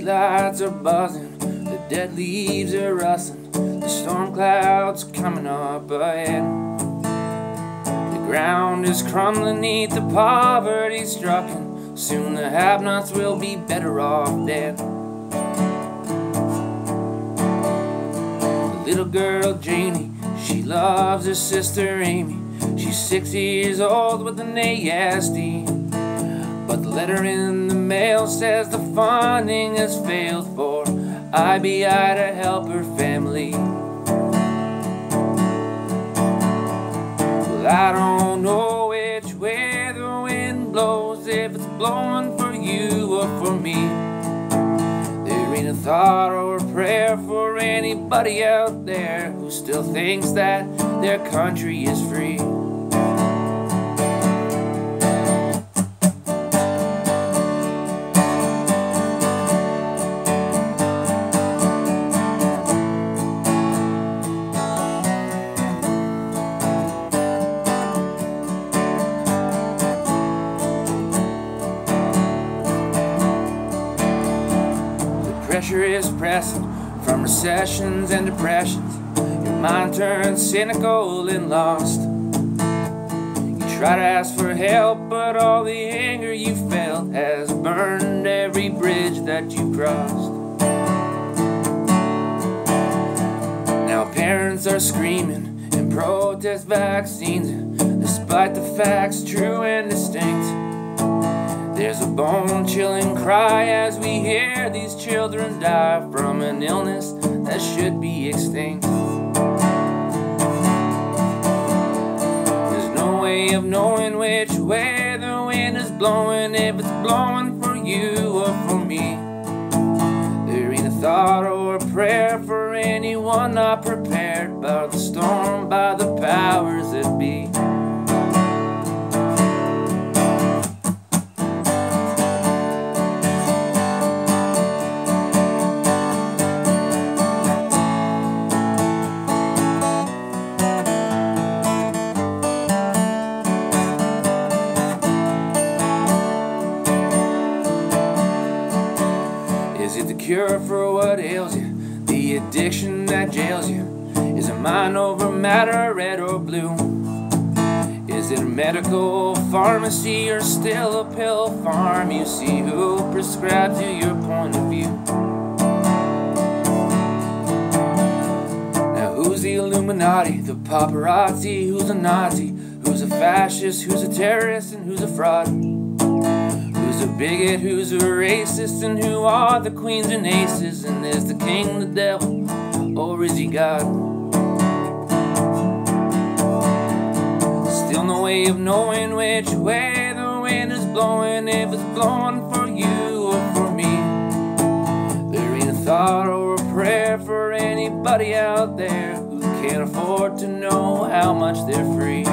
streetlights are buzzing, the dead leaves are rustling, the storm clouds coming up ahead. The ground is crumbling neath the poverty strucken, soon the have-nots will be better off dead. The little girl Janie, she loves her sister Amy, she's six years old with an ASD. But the letter in the mail says the funding has failed for IBI to help her family. Well, I don't know which way the wind blows, if it's blowing for you or for me. There ain't a thought or a prayer for anybody out there who still thinks that their country is free. Pressure is pressing from recessions and depressions. Your mind turns cynical and lost. You try to ask for help, but all the anger you felt has burned every bridge that you crossed. Now parents are screaming and protest vaccines, despite the facts true and distinct. There's a bone chilling cry as we hear these children die from an illness that should be extinct. There's no way of knowing which way the wind is blowing, if it's blowing for you or for me. There ain't a thought or a prayer for anyone not prepared by the storm, by the Is it the cure for what ails you? The addiction that jails you? Is it mind over matter, red or blue? Is it a medical pharmacy or still a pill farm? You see who prescribes you your point of view. Now who's the Illuminati, the paparazzi, who's a Nazi, who's a fascist, who's a terrorist, and who's a fraud? Who's a bigot, who's a racist, and who are the queens and aces? And is the king the devil, or is he God? Still no way of knowing which way the wind is blowing, if it's blowing for you or for me. There ain't a thought or a prayer for anybody out there who can't afford to know how much they're free.